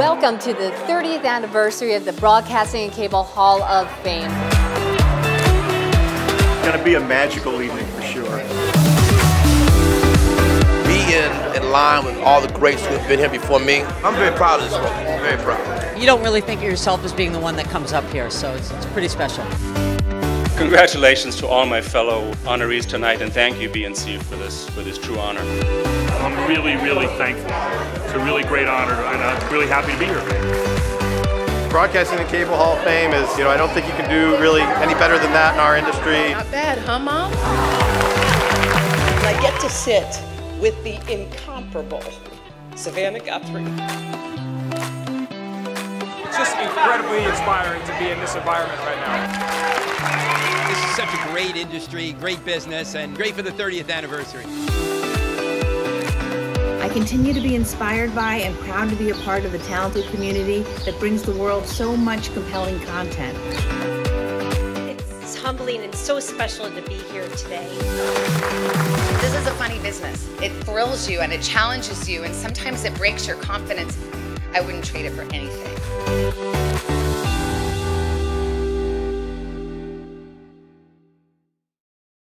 Welcome to the 30th anniversary of the Broadcasting and Cable Hall of Fame. It's going to be a magical evening for sure. Being in line with all the greats who have been here before me, I'm very proud of this role. Very proud. You don't really think of yourself as being the one that comes up here, so it's, it's pretty special. Congratulations to all my fellow honorees tonight, and thank you, BNC, for this for this true honor. I'm really, really thankful. It's a really great honor, and I'm really happy to be here. Broadcasting the Cable Hall of Fame is, you know, I don't think you can do really any better than that in our industry. Not bad, huh, Mom? I get to sit with the incomparable Savannah Guthrie. It's just incredibly inspiring to be in this environment right now. This is such a great industry, great business, and great for the 30th anniversary. I continue to be inspired by and proud to be a part of the talented community that brings the world so much compelling content. It's humbling and so special to be here today. This is a funny business. It thrills you and it challenges you, and sometimes it breaks your confidence. I wouldn't trade it for anything.